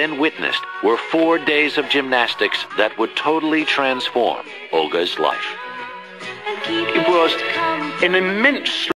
then witnessed were four days of gymnastics that would totally transform Olga's life. It was an immense